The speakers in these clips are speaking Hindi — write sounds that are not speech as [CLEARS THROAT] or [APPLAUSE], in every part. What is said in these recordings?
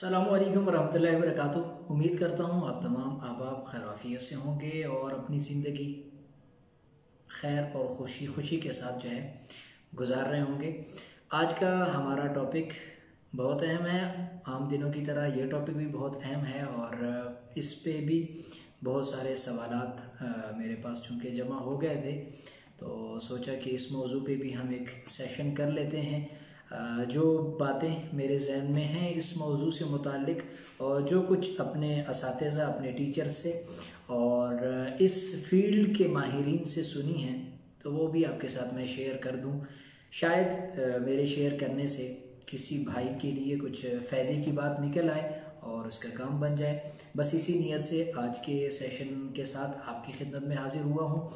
अल्लाम वरहमल वरक उम्मीद करता हूँ आप तमाम अहबाब खैराफियत से होंगे और अपनी ज़िंदगी खैर और खुशी खुशी के साथ जो है गुजार रहे होंगे। आज का हमारा टॉपिक बहुत अहम है। आम दिनों की तरह ये टॉपिक भी बहुत अहम है और इस पर भी बहुत सारे सवाल मेरे पास चूँकि जमा हो गए थे तो सोचा कि इस मौजू पे भी हम एक सेशन कर लेते हैं। जो बातें मेरे जहन में हैं इस मौजू से मुतक़ और जो कुछ अपने इस अपने टीचर से और इस फ़ील्ड के माहरीन से सुनी हैं तो वो भी आपके साथ मैं शेयर कर दूँ। शायद मेरे शेयर करने से किसी भाई के लिए कुछ फ़ायदे की बात निकल आए और उसका काम बन जाए। बस इसी नीयत से आज के सेशन के साथ आपकी खिदमत में हाज़िर हुआ हूँ।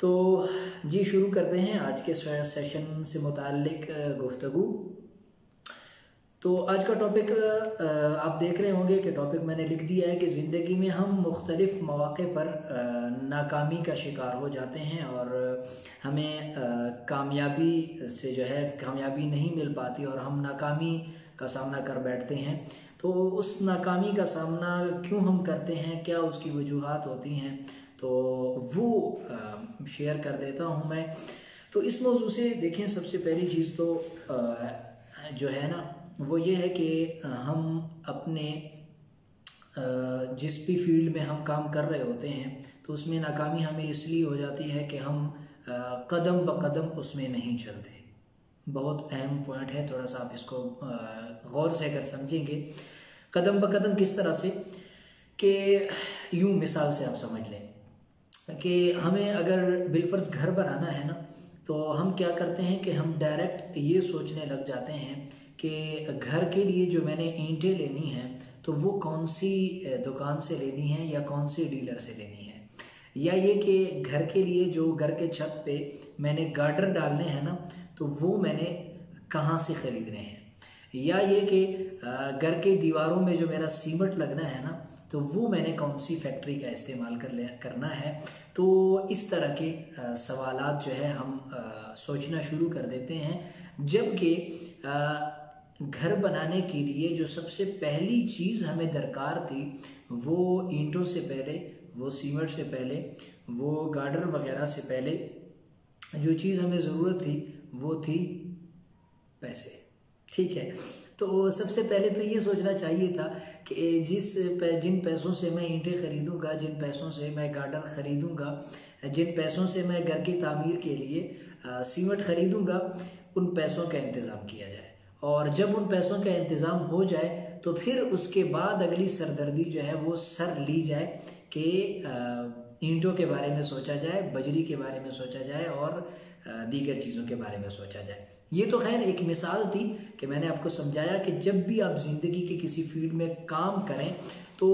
तो जी, शुरू करते हैं आज के सेशन से मुतक गुफ्तु तो आज का टॉपिक आप देख रहे होंगे कि टॉपिक मैंने लिख दिया है कि ज़िंदगी में हम मुख्तलिफ़ मौक़े पर नाकामी का शिकार हो जाते हैं और हमें कामयाबी से जो है कामयाबी नहीं मिल पाती और हम नाकामी का सामना कर बैठते हैं। तो उस नाकामी का सामना क्यों हम करते हैं? क्या उसकी वजूहत होती हैं? तो वो शेयर कर देता हूँ मैं। तो इस मौजू से देखें, सबसे पहली चीज़ तो जो है ना, वो ये है कि हम अपने जिस भी फ़ील्ड में हम काम कर रहे होते हैं तो उसमें नाकामी हमें इसलिए हो जाती है कि हम कदम ब कदम उसमें नहीं चलते। बहुत अहम पॉइंट है, थोड़ा सा आप इसको गौर से अगर समझेंगे। कदम ब कदम किस तरह से? कि, यूँ मिसाल से आप समझ लें। कि हमें अगर बिलफर्ज घर बनाना है ना तो हम क्या करते हैं कि हम डायरेक्ट ये सोचने लग जाते हैं कि घर के लिए जो मैंने ईंटें लेनी हैं तो वो कौन सी दुकान से लेनी है या कौन सी डीलर से लेनी है? या ये कि घर के लिए जो घर के छत पे मैंने गार्डर डालने हैं ना तो वो मैंने कहाँ से ख़रीदने हैं? या ये कि घर के दीवारों में जो मेरा सीमट लगना है ना तो वो मैंने कौन सी फैक्ट्री का इस्तेमाल कर ले करना है? तो इस तरह के सवाल जो है हम आ, सोचना शुरू कर देते हैं। जबकि घर बनाने के लिए जो सबसे पहली चीज़ हमें दरकार थी वो ईंटों से पहले वो सीमेंट से पहले वो गार्डर वगैरह से पहले जो चीज़ हमें ज़रूरत थी वो थी पैसे। ठीक है? तो सबसे पहले तो ये सोचना चाहिए था कि जिस जिन पैसों से मैं ईंटें ख़रीदूँगा, जिन पैसों से मैं गार्डन ख़रीदूँगा, जिन पैसों से मैं घर की तामीर के लिए सीमेंट ख़रीदूँगा, उन पैसों का इंतज़ाम किया जाए। और जब उन पैसों का इंतज़ाम हो जाए तो फिर उसके बाद अगली सरदर्दी जो है, वो सर ली जाए कि ईंटों के बारे में सोचा जाए, बजरी के बारे में सोचा जाए और दीगर चीज़ों के बारे में सोचा जाए। ये तो खैर एक मिसाल थी कि मैंने आपको समझाया कि जब भी आप ज़िंदगी के किसी फ़ील्ड में काम करें तो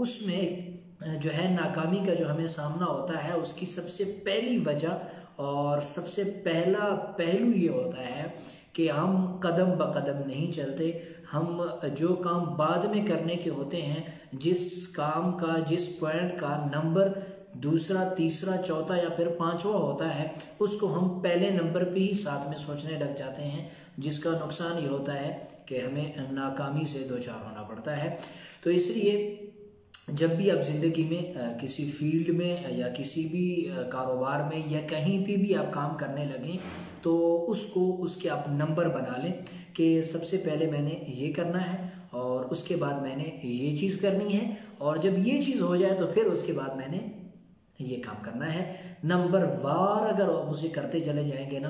उसमें जो है नाकामी का जो हमें सामना होता है, उसकी सबसे पहली वजह और सबसे पहला पहलू ये होता है कि हम कदम ब कदम नहीं चलते। हम, जो काम बाद में करने के होते हैं, जिस काम का, जिस पॉइंट का नंबर दूसरा, तीसरा, चौथा या फिर पांचवा होता है, उसको हम पहले नंबर पे ही साथ में सोचने लग जाते हैं, जिसका नुकसान ये होता है कि हमें नाकामी से दो चार होना पड़ता है। तो इसलिए जब भी आप ज़िंदगी में किसी फ़ील्ड में या किसी भी कारोबार में या कहीं भी भी आप काम करने लगें तो उसको, उसके आप नंबर बना लें। कि सबसे पहले मैंने ये करना है और उसके बाद मैंने ये चीज़ करनी है और जब ये चीज़ हो जाए तो फिर उसके बाद मैंने ये काम करना है। नंबर वार अगर आप उसे करते चले जाएँगे ना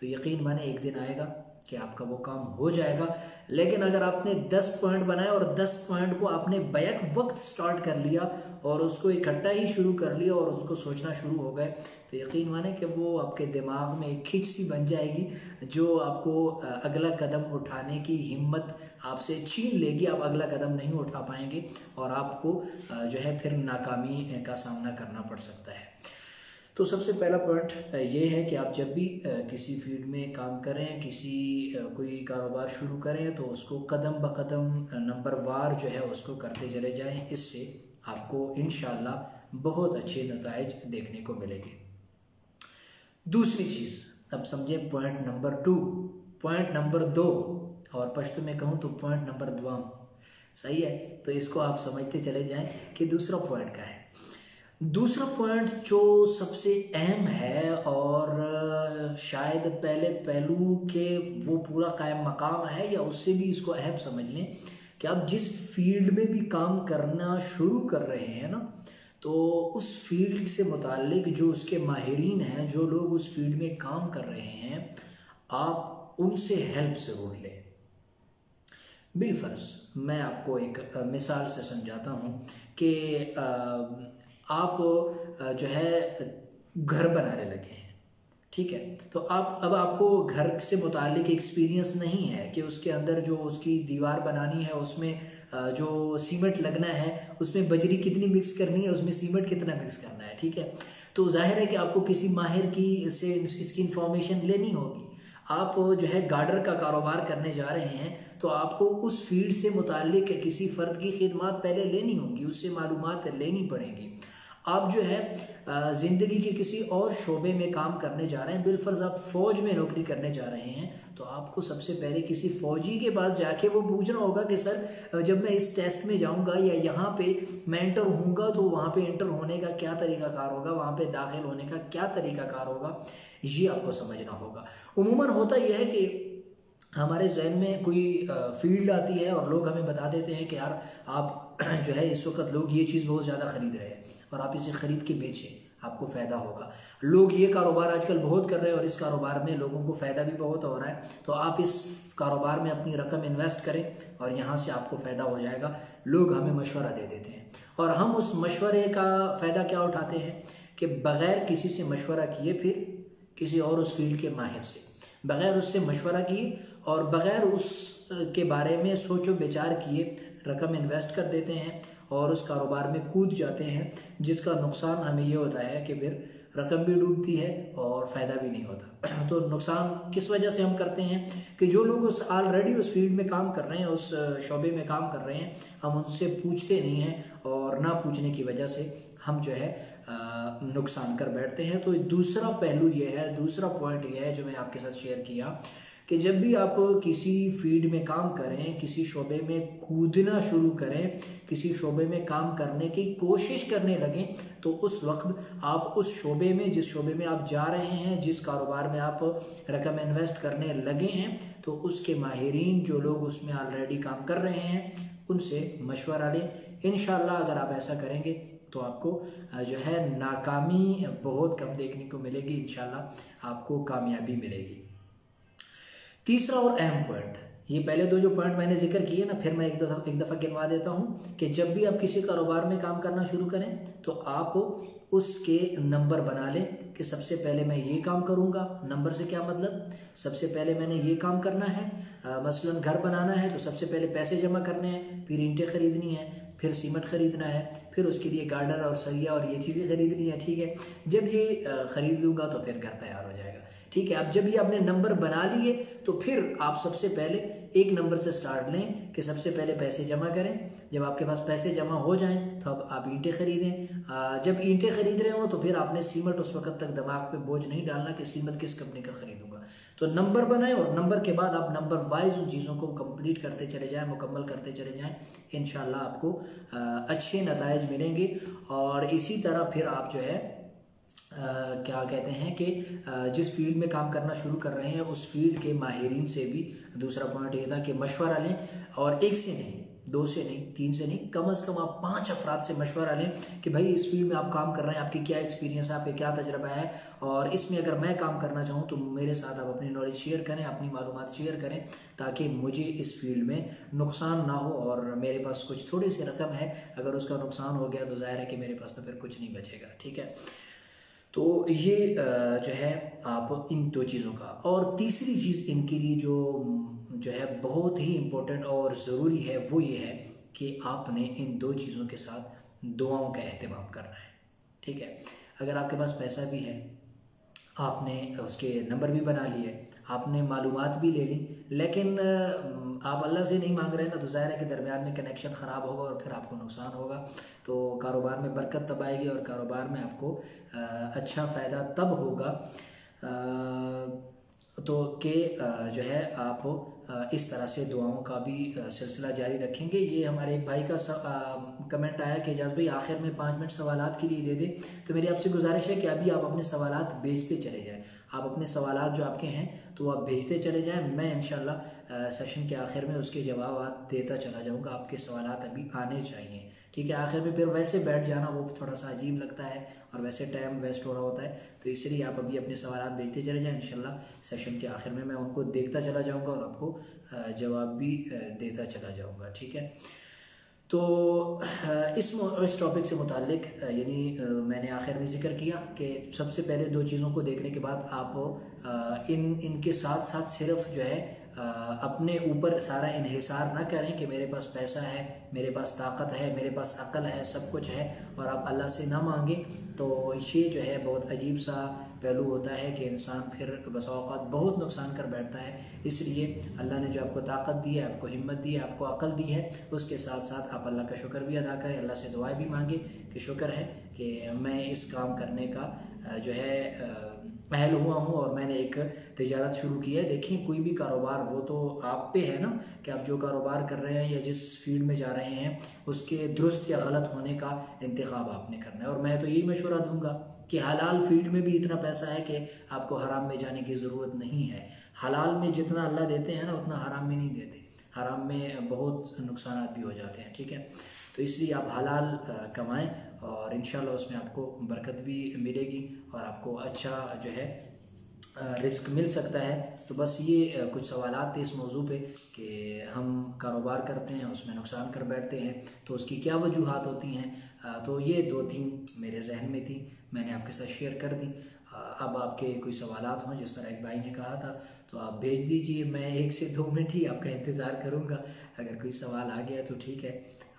तो यकीन माने एक दिन आएगा। कि आपका वो काम हो जाएगा। लेकिन अगर आपने 10 पॉइंट बनाए और 10 पॉइंट को आपने बैक वक्त स्टार्ट कर लिया और उसको इकट्ठा ही शुरू कर लिया और उसको सोचना शुरू हो गए तो यकीन माने कि वो आपके दिमाग में एक खिंच सी बन जाएगी, जो आपको अगला कदम उठाने की हिम्मत आपसे छीन लेगी। आप अगला कदम नहीं उठा पाएँगे और आपको जो है फिर नाकामी का सामना करना पड़ सकता है। तो सबसे पहला पॉइंट ये है कि आप जब भी किसी फ़ील्ड में काम करें किसी कोई कारोबार शुरू करें तो उसको कदम ब कदम नंबर वार जो है उसको करते चले जाएँ। इससे आपको इन बहुत अच्छे नतज देखने को मिलेंगे। दूसरी चीज़, अब समझें point number two point number दो, और पश्तो में कहूँ तो पॉइंट नंबर द्वाम सही है? तो इसको आप समझते चले जाएँ कि दूसरा पॉइंट का है? दूसरा पॉइंट जो सबसे अहम है और शायद पहले पहलू के वो पूरा कायम मकाम है या उससे भी इसको अहम समझ लें कि आप जिस फ़ील्ड में भी काम करना शुरू कर रहे हैं ना तो उस फ़ील्ड से मुतल जो उसके माहरीन हैं, जो लोग उस फ़ील्ड में काम कर रहे हैं, आप उनसे हेल्प ज़रूर लें। बिलफर्स मैं आपको एक मिसाल से समझाता हूँ कि आप जो है, घर बनाने लगे हैं। ठीक है? तो आप, अब आपको घर से मुतालिक एक्सपीरियंस नहीं है कि उसके अंदर जो उसकी दीवार बनानी है, उसमें जो सीमेंट लगना है, उसमें बजरी कितनी मिक्स करनी है, उसमें सीमेंट कितना मिक्स करना है, ठीक है? तो ज़ाहिर है कि आपको किसी माहिर की से इसकी इंफॉर्मेशन लेनी होगी। आप जो है गार्डर का कारोबार करने जा रहे हैं तो आपको उस फ़ील्ड से मुतल किसी फ़र्द की खिदमत पहले लेनी होंगी, उससे मालूम लेनी पड़ेंगी। आप जो है ज़िंदगी के किसी और शोबे में काम करने जा रहे हैं, बिलफर्ज आप फ़ौज में नौकरी करने जा रहे हैं तो आपको सबसे पहले किसी फ़ौजी के पास जाके वो पूछना होगा कि, सर जब मैं इस टेस्ट में जाऊँगा या यहाँ पे मैं एंटर होऊँगा तो वहाँ पे एंटर होने का क्या तरीक़ाकार होगा? वहाँ पे दाखिल होने का क्या तरीक़ाकार होगा? ये आपको समझना होगा। उमूमन होता यह है कि हमारे जहन में कोई फ़ील्ड आती है और लोग हमें बता देते हैं कि, यार, आप [CLEARS THROAT] जो है, इस वक्त लोग ये चीज़ बहुत ज़्यादा ख़रीद रहे हैं। और आप इसे ख़रीद के बेचें, आपको फ़ायदा होगा। लोग ये कारोबार आजकल बहुत कर रहे हैं और इस कारोबार में लोगों को फ़ायदा भी बहुत हो रहा है। तो आप इस कारोबार में अपनी रकम इन्वेस्ट करें और यहाँ से आपको फ़ायदा हो जाएगा। लोग हमें मशवरा दे देते हैं। और हम उस मशवरे का फ़ायदा क्या उठाते हैं? कि बग़ैर किसी से मशवरा किए फिर किसी और उस फ़ील्ड के माहिर से। बग़ैर उससे मशवरा किए और बग़ैर उस के बारे में सोचो विचार किए रकम इन्वेस्ट कर देते हैं और उस कारोबार में कूद जाते हैं, जिसका नुकसान हमें ये होता है कि फिर रकम भी डूबती है और फ़ायदा भी नहीं होता। [CLEARS THROAT] तो नुकसान किस वजह से हम करते हैं कि जो लोग उस ऑलरेडी उस फ़ील्ड में काम कर रहे हैं, उस शोबे में काम कर रहे हैं, हम उनसे पूछते नहीं हैं और ना पूछने की वजह से हम जो है नुकसान कर बैठते हैं। तो दूसरा पहलू ये है, दूसरा पॉइंट ये है जो मैं आपके साथ शेयर किया कि जब भी आप किसी फ़ील्ड में काम करें, किसी शोबे में कूदना शुरू करें, किसी शोबे में काम करने की कोशिश करने लगें तो उस वक्त आप उस शोबे में, जिस शोबे में आप जा रहे हैं, जिस कारोबार में आप रकम इन्वेस्ट करने लगे हैं तो उसके माहरीन जो लोग उसमें ऑलरेडी काम कर रहे हैं, उनसे मशवरा लें। इन अगर आप ऐसा करेंगे तो आपको जो है, नाकामी बहुत कम देखने को मिलेगी इन आपको कामयाबी मिलेगी। तीसरा और अहम पॉइंट ये पहले दो जो पॉइंट मैंने ज़िक्र किए ना, फिर मैं एक दो एक दफ़ा गिनवा देता हूँ कि जब भी आप किसी कारोबार में काम करना शुरू करें तो आप उसके नंबर बना लें कि सबसे पहले मैं ये काम करूँगा। नंबर से क्या मतलब? सबसे पहले मैंने ये काम करना है मसलन घर बनाना है तो सबसे पहले पैसे जमा करने हैं, फिर ईंटें ख़रीदनी है, फिर सीमेंट ख़रीदना है, फिर उसके लिए गार्डर और सरिया और ये चीज़ें ख़रीदनी है, ठीक है? जब ये ख़रीद लूँगा तो फिर घर तैयार हो जाएगा। ठीक है, अब जब ये आपने नंबर बना लिए तो फिर आप सबसे पहले एक नंबर से स्टार्ट लें कि सबसे पहले पैसे जमा करें। जब आपके पास पैसे जमा हो जाएँ तो अब आप ईंटें खरीदें। जब ईंटें खरीद रहे हो तो फिर आपने सीमेंट उस वक्त तक दिमाग पे बोझ नहीं डालना कि सीमेंट किस कंपनी का खरीदूँगा। तो नंबर बनाएँ और नंबर के बाद आप नंबर वाइज उन चीज़ों को कंप्लीट करते चले जाएँ, मुकम्मल करते चले जाएँ। इन आपको अच्छे नतज मिलेंगे। और इसी तरह फिर आप जो है क्या कहते हैं कि जिस फ़ील्ड में काम करना शुरू कर रहे हैं, उस फ़ील्ड के माहरीन से भी दूसरा पॉइंट ये था कि मशवरा लें और एक से नहीं, दो से नहीं, तीन से नहीं, कम अज़ कम आप पाँच अफराद से मशवरा लें कि भाई इस फ़ील्ड में आप काम कर रहे हैं, आपकी क्या एक्सपीरियंस है, आपके क्या तजर्बा है और इसमें अगर मैं काम करना चाहूँ तो मेरे साथ आप अपनी नॉलेज शेयर करें, अपनी मालूम शेयर करें ताकि मुझे इस फ़ील्ड में नुकसान ना हो और मेरे पास कुछ थोड़ी सी रकम है, अगर उसका नुकसान हो गया तो ज़ाहिर है कि मेरे पास तो फिर कुछ नहीं बचेगा, ठीक है? तो ये जो है, आप इन दो चीज़ों का। और तीसरी चीज़ इनके लिए जो जो है, बहुत ही इम्पोर्टेंट और ज़रूरी है, वो ये है कि आपने इन दो चीज़ों के साथ दुआओं का अहतमाम करना है। ठीक है? अगर आपके पास पैसा भी है, आपने उसके नंबर भी बना लिए आपने मालूम भी ले ली। लेकिन आप अल्लाह से नहीं मांग रहे ना तो ज़ाहिर है कि दरमियान में कनेक्शन ख़राब होगा और फिर आपको नुकसान होगा। तो कारोबार में बरकत तब आएगी और कारोबार में आपको अच्छा फ़ायदा तब होगा। तो के जो है, आप इस तरह से दुआओं का भी सिलसिला जारी रखेंगे। ये हमारे एक भाई का कमेंट आया कि एजाज भाई, आखिर में पाँच मिनट सवाल के लिए दे दें। तो मेरी आपसे गुजारिश है कि अभी आप अपने सवाल भेजते चले जाएँ। आप अपने सवाल जो आपके हैं तो आप भेजते चले जाएँ। मैं इन सेशन के आखिर में उसके जवाब देता चला जाऊँगा। आपके सवाल अभी आने चाहिए। ठीक है, आखिर में फिर वैसे बैठ जाना वो थोड़ा सा अजीब लगता है और वैसे टाइम वेस्ट हो रहा होता है। तो इसलिए आप अभी अपने सवाल भेजते चले जाएँ। इन सेशन के आखिर में मैं उनको देखता चला जाऊँगा और आपको जवाब भी देता चला जाऊँगा। ठीक है? तो इस इस टॉपिक से मुतालिक यानी मैंने आखिर में ज़िक्र किया कि सबसे पहले दो चीज़ों को देखने के बाद आप इन, इनके साथ साथ सिर्फ़ जो है अपने ऊपर सारा इन्हिसार ना करें कि मेरे पास पैसा है, मेरे पास ताकत है, मेरे पास अकल है, सब कुछ है और आप अल्लाह से ना मांगें तो ये जो है बहुत अजीब सा पहलू होता है कि इंसान फिर बसात बहुत नुकसान कर बैठता है। इसलिए अल्लाह ने जो आपको ताकत दी है, आपको हिम्मत दी है, आपको अकल दी है, उसके साथ साथ आप अल्लाह का शुक्र भी अदा करें, अल्लाह से दुआएँ भी मांगे कि शुक्र है कि मैं इस काम करने का जो है पहल हुआ हूँ और मैंने एक तजारत शुरू की है। देखिए कोई भी कारोबार, वो तो आप पे है ना कि आप जो कारोबार कर रहे हैं या जिस फ़ील्ड में जा रहे हैं, उसके दुरुस्त या गलत होने का इंतखब आपने करना है। और मैं तो यही मशवरा दूँगा। कि हलाल फ़ील्ड में भी इतना पैसा है कि आपको हराम में जाने की ज़रूरत नहीं है। हलाल में जितना अल्लाह देते हैं ना, उतना हराम में नहीं देते। हराम में बहुत नुकसान भी हो जाते हैं, ठीक है? तो इसलिए आप हलाल कमाएँ और इन उसमें आपको बरकत भी मिलेगी और आपको अच्छा जो है रिस्क मिल सकता है। तो बस ये कुछ सवाल थे इस मौजू पे कि हम कारोबार करते हैं, उसमें नुकसान कर बैठते हैं। तो उसकी क्या वजूहत होती हैं? तो ये दो तीन मेरे जहन में थी। मैंने आपके साथ शेयर कर दी। अब आपके कोई सवाल हों, जिस तरह एक भाई ने कहा था तो आप भेज दीजिए, मैं एक से दो मिनट ही आपका इंतज़ार करूँगा। अगर कोई सवाल आ गया तो ठीक है,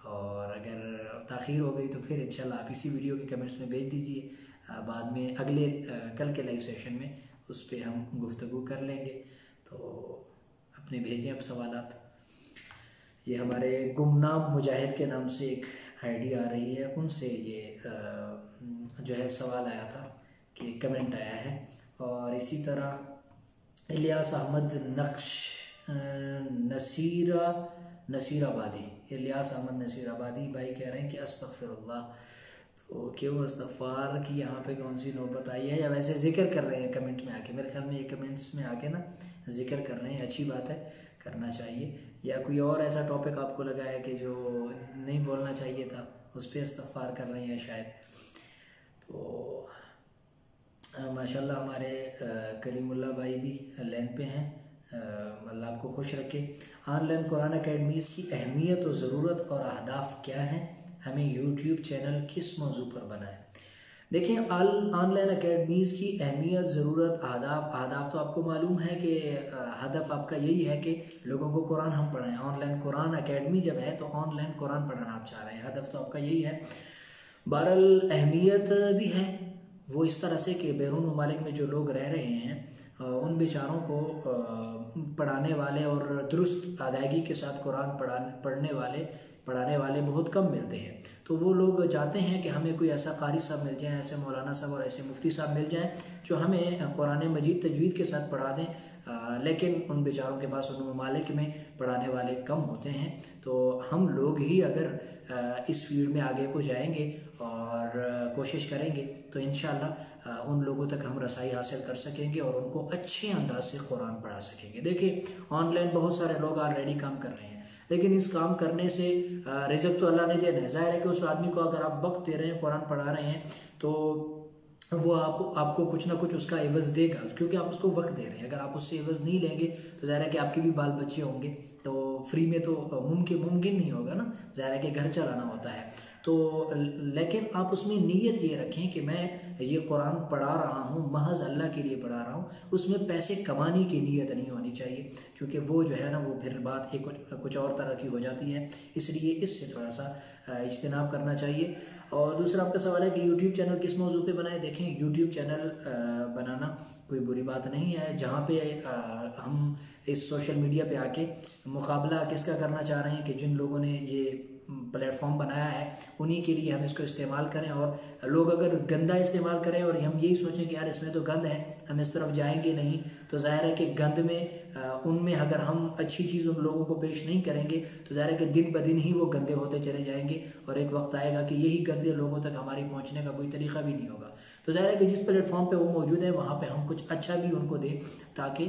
और अगर ताख़ीर हो गई तो फिर इंशाल्लाह आप इसी वीडियो के कमेंट्स में भेज दीजिए। बाद में अगले कल के लाइव सेशन में उस पर हम गुफ्तु कर लेंगे। तो अपने भेजें अब सवाल ये हमारे गुमनाम मुजाहिद के नाम से एक आईडी आ रही है उनसे ये जो है सवाल आया था कि कमेंट आया है। और इसी तरह इलियास अहमद नक्श नसीरा, नसीराबादी, इलियास अहमद नसीराबादी भाई कह रहे हैं कि अस्तफ़िरल्ला तो क्यों अस्तफ़ार की यहाँ पे कौन सी नौबत आई है? या वैसे ज़िक्र कर रहे हैं कमेंट में आके। मेरे ख्याल में ये कमेंट्स में आके ना ज़िक्र कर रहे हैं। अच्छी बात है, करना चाहिए। या कोई और ऐसा टॉपिक आपको लगा है कि जो नहीं बोलना चाहिए था, उस पर इस्तफ़ार कर रहे हैं शायद? तो माशाल्लाह हमारे कलीमुल्ला भाई भी लाइन पे हैं। अल्लाह आपको खुश रखे। ऑनलाइन कुरान अकेडमीज़ की अहमियत और ज़रूरत और अहदाफ क्या हैं? हमें यूट्यूब चैनल किस मौजू पर बनाएँ? देखिए ऑनलाइन अकेडमीज़ की अहमियत, ज़रूरत, आदाब आदाब तो आपको मालूम है कि हदफ आपका यही है कि लोगों को कुरान हम पढ़ाएँ। ऑनलाइन कुरान अकेडमी जब है तो ऑनलाइन कुरान पढ़ाना आप चाह रहे हैं। हदफ तो आपका यही है। बहरल अहमियत भी है। वो इस तरह से कि बैरून ममालिक में जो लोग रह रहे हैं उन बेचारों को पढ़ाने वाले और दुरुस्त अदायगी के साथ कुरान पढ़ा पढ़ने वाले पढ़ाने वाले बहुत कम मिलते हैं। तो वो लोग चाहते हैं कि हमें कोई ऐसा कारी साहब मिल जाए, ऐसे मौलाना साहब और ऐसे मुफ्ती साहब मिल जाएँ, जो हमें कुरान मजीद तजवीद के साथ पढ़ा दें। लेकिन उन बेचारों के पास, उन ममालिक में पढ़ाने वाले कम होते हैं। तो हम लोग ही अगर इस फ़ील्ड में आगे को जाएँगे और कोशिश करेंगे तो इन उन लोगों तक हम रसाई हासिल कर सकेंगे और उनको अच्छे अंदाज से कुरान पढ़ा सकेंगे। देखिए, ऑनलाइन बहुत सारे लोग ऑलरेडी काम कर रहे हैं। लेकिन इस काम करने से रिजक तो अल्लाह ने दिया। है ज़ाहिर है कि उस आदमी को अगर आप वक्त दे रहे हैं, कुरान पढ़ा रहे हैं तो वो आप, आपको कुछ ना कुछ उसका एवज देगा, क्योंकि आप उसको वक्त दे रहे हैं। अगर आप उससे एवज नहीं लेंगे तो ज़ाहिर है कि आपके भी बाल बच्चे होंगे। तो फ्री में तो मुमकिन मुमकिन नहीं होगा ना। ज़ाहिर है कि घर चलाना होता है। तो लेकिन आप उसमें नीयत ये रखें कि मैं ये कुरान पढ़ा रहा हूँ, महज अल्लाह के लिए पढ़ा रहा हूँ। उसमें पैसे कमाने की नीयत नहीं होनी चाहिए, क्योंकि वो जो है ना, वो फिर बात एक कुछ और तरह की हो जाती है। इसलिए इससे थोड़ा सा इज्तनाब करना चाहिए। और दूसरा आपका सवाल है कि यूट्यूब चैनल किस मौजू पे बनाए? देखें यूट्यूब चैनल बनाना कोई बुरी बात नहीं है। जहाँ पे हम इस सोशल मीडिया पे आके मुकाबला किसका करना चाह रहे हैं कि जिन लोगों ने ये प्लेटफॉर्म बनाया है, उन्हीं के लिए हम इसको इस्तेमाल करें और लोग अगर गंदा इस्तेमाल करें और हम यही सोचें कि यार इसमें तो गंद है, हम इस तरफ़ जाएँगे नहीं। तो ज़ाहिर है कि गंद में उनमें अगर हम अच्छी चीज़ उन लोगों को पेश नहीं करेंगे तो ज़ाहिर है कि दिन ब दिन ही वो गंदे होते चले जाएँगे और एक वक्त आएगा कि यही गंदे लोगों तक हमारी पहुँचने का कोई तरीका भी नहीं होगा। तो ज़ाहिर है कि जिस प्लेटफॉर्म पे वो मौजूद है, वहाँ पे हम कुछ अच्छा भी उनको दें, ताकि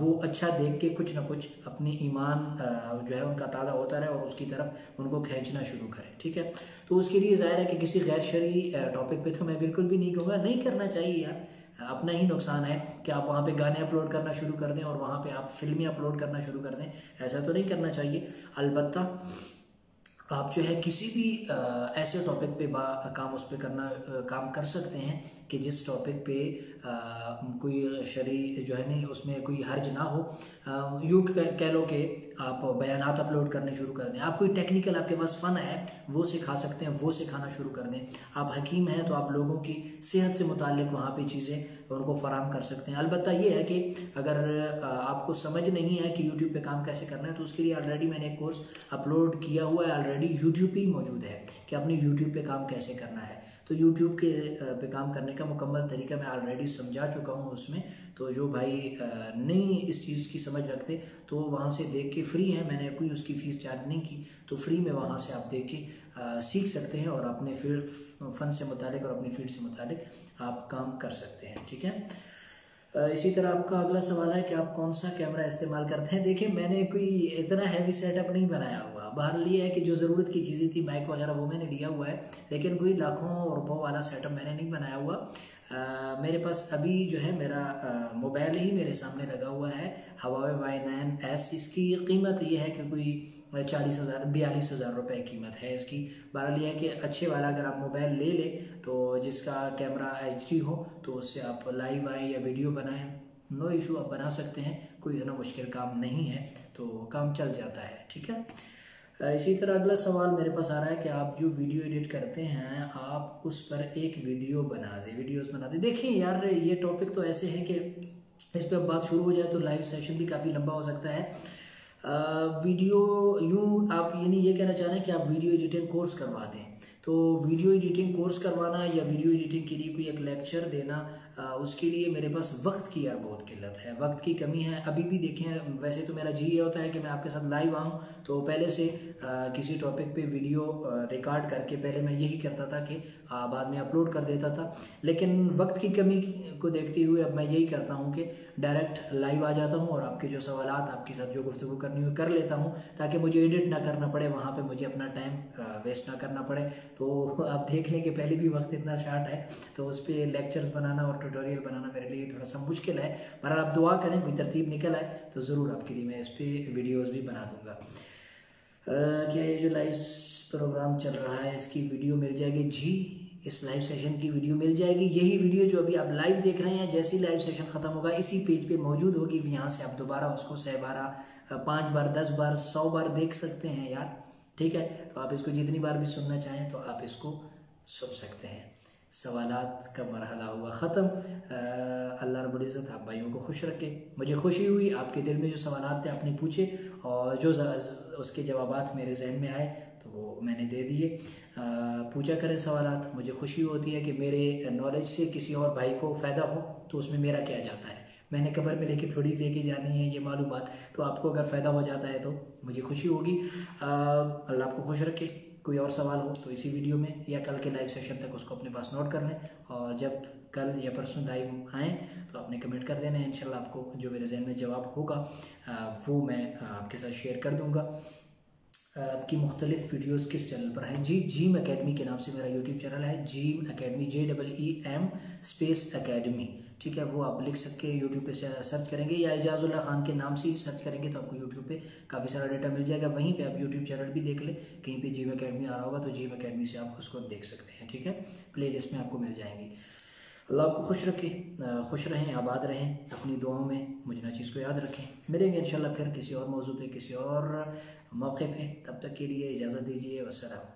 वो अच्छा देख के कुछ ना कुछ अपनी ईमान जो है उनका ताज़ा होता रहे और उसकी तरफ़ उनको खींचना शुरू करें, ठीक है? तो उसके लिए ज़ाहिर है कि किसी गैर शरी टॉपिक पे तो मैं बिल्कुल भी नहीं कहूँगा, नहीं करना चाहिए यार। अपना ही नुकसान है कि आप वहाँ पे गाने अपलोड करना शुरू कर दें और वहाँ पे आप फ़िल्में अपलोड करना शुरू कर दें। ऐसा तो नहीं करना चाहिए। अलबत्ता आप जो है किसी भी आ, ऐसे टॉपिक पे बा काम उस पर करना आ, काम कर सकते हैं कि जिस टॉपिक पे आ, कोई शरी जो है नहीं उसमें कोई हर्ज ना हो। यूँ कह लो कि आप बयान अपलोड करने शुरू कर दें। आप कोई टेक्निकल आपके पास फ़न है, वो सिखा सकते हैं, वो सिखाना शुरू कर दें। आप हकीम हैं तो आप लोगों की सेहत से मुतक वहाँ पर चीज़ें उनको फराम कर सकते हैं। अलबत्त ये है कि अगर आपको समझ नहीं है कि यूट्यूब पर काम कैसे करना है तो उसके लिए ऑलरेडी मैंने एक कोर्स अपलोड किया हुआ है। ऑलरेडी यूट्यूब पर ही मौजूद है कि अपने यूट्यूब पर काम कैसे करना है। तो यूट्यूब के पे काम करने का मुकम्मल तरीका मैं ऑलरेडी समझा चुका हूँ उसमें। तो जो भाई नहीं इस चीज़ की समझ रखते तो वो वहाँ से देख के फ्री है। मैंने कोई उसकी फ़ीस चार्ज नहीं की तो फ्री में वहाँ से आप देख के सीख सकते हैं और अपने फ़ील्ड फ़न से मुतालिक और अपनी फ़ील्ड से मुतालिक आप काम कर सकते हैं, ठीक है? इसी तरह आपका अगला सवाल है कि आप कौन सा कैमरा इस्तेमाल करते हैं? देखिए, मैंने कोई इतना हैवी सेटअप नहीं बनाया हुआ। बाहर लिया है कि जो ज़रूरत की चीज़ें थी माइक वगैरह वो मैंने लिया हुआ है। लेकिन कोई लाखों रुपयों वाला सेटअप मैंने नहीं बनाया हुआ। आ, मेरे पास अभी जो है मेरा मोबाइल ही मेरे सामने लगा हुआ है हवावे वाई नाइन एस इसकी कीमत ये है कि कोई चालीस हज़ार बयालीस हज़ार रुपये कीमत है। इसकी बहरहाल ये है कि अच्छे वाला अगर आप मोबाइल ले लें तो जिसका कैमरा एचडी हो तो उससे आप लाइव आए या वीडियो बनाएँ। नो इशू आप बना सकते हैं। कोई इतना मुश्किल काम नहीं है। तो काम चल जाता है ठीक है? इसी तरह अगला सवाल मेरे पास आ रहा है कि आप जो वीडियो एडिट करते हैं आप उस पर एक वीडियो बना दें वीडियोस बना दें। देखिए यार ये टॉपिक तो ऐसे है कि इस पर बात शुरू हो जाए तो लाइव सेशन भी काफ़ी लंबा हो सकता है। आ, वीडियो यूँ आप ये नहीं ये कहना चाह रहे हैं कि आप वीडियो एडिटिंग कोर्स करवा दें। तो वीडियो एडिटिंग कोर्स करवाना या वीडियो एडिटिंग के लिए कोई एक लेक्चर देना उसके लिए मेरे पास वक्त की यार बहुत किल्लत है। वक्त की कमी है। अभी भी देखें वैसे तो मेरा जी ये होता है कि मैं आपके साथ लाइव आऊँ तो पहले से आ, किसी टॉपिक पे वीडियो रिकॉर्ड करके पहले मैं यही करता था कि बाद में अपलोड कर देता था। लेकिन वक्त की कमी को देखते हुए अब मैं यही करता हूँ कि डायरेक्ट लाइव आ जाता हूँ और आपके जो सवाल आपके साथ जो गुफ्तु करनी हो कर लेता हूँ ताकि मुझे एडिट ना करना पड़े वहाँ पर मुझे अपना टाइम वेस्ट ना करना पड़े। तो [LAUGHS] आप देख लें कि पहले भी वक्त इतना शार्ट है तो उस पर लेक्चर्स बनाना और ट्यूटोरियल बनाना मेरे लिए थोड़ा सा मुश्किल है। पर आप दुआ करें, कोई तरतीब निकल आए तो ज़रूर आपके लिए मैं इस पर वीडियोज़ भी बना दूँगा। क्या ये जो लाइव प्रोग्राम चल रहा है, इसकी वीडियो मिल जाएगी? जी, इस लाइव सेशन की वीडियो मिल जाएगी। यही वीडियो जो अभी आप लाइव देख रहे हैं, जैसे ही लाइव सेशन ख़त्म होगा, इसी पेज पे मौजूद होगी। यहाँ से आप दोबारा उसको सह बारह पाँच बार, दस बार, सौ बार देख सकते हैं यार। ठीक है? तो आप इसको जितनी बार भी सुनना चाहें तो आप इसको सुन सकते हैं। सवालात का मरहला हुआ ख़त्म। अल्लाह रबुल्ज़त आप भाइयों को खुश रखे। मुझे खुशी हुई आपके दिल में जो सवाल थे आपने पूछे और जो उसके जवाब मेरे जहन में आए तो वो मैंने दे दिए। पूछा करें सवाल मुझे खुशी होती है कि मेरे नॉलेज से किसी और भाई को फ़ायदा हो तो उसमें मेरा क्या जाता है? मैंने कबर में लेके थोड़ी लेके जानी है ये मालूम तो आपको अगर फ़ायदा हो जाता है तो मुझे खुशी होगी। अल्लाह आपको खुश रखे। कोई और सवाल हो तो इसी वीडियो में या कल के लाइव सेशन तक उसको अपने पास नोट कर लें। और जब कल या परसों लाइव आएँ तो आपने कमेंट कर देना है। आपको जो मेरे जहन में जवाब होगा वो मैं आपके साथ शेयर कर दूँगा। आपकी मुख्तलिफ़ वीडियोज़ किस चैनल पर हैं? जी, जीम अकेडमी के नाम से मेरा यूट्यूब चैनल है, Jeem Academy J double E M space Academy ठीक है, वो आप लिख सके यूट्यूब पे सर्च करेंगे या एजाज़ुल्ला खान के नाम से ही सर्च करेंगे तो आपको यूट्यूब पे काफ़ी सारा डेटा मिल जाएगा। वहीं पे आप यूट्यूब चैनल भी देख लें, कहीं पे जीम अकेडमी आ रहा होगा तो जीम अकेडमी से आप उसको देख सकते हैं। ठीक है प्ले लिस्ट में आपको मिल जाएँगी। अल्लाह आपको खुश रखे खुश रहें, आबाद रहें, अपनी दुआओं में मुझे ना चीज़ को याद रखें। मिलेंगे इंशाल्लाह फिर किसी और मौजू पर किसी और मौके पर तब तक के लिए इजाज़त दीजिए वसलम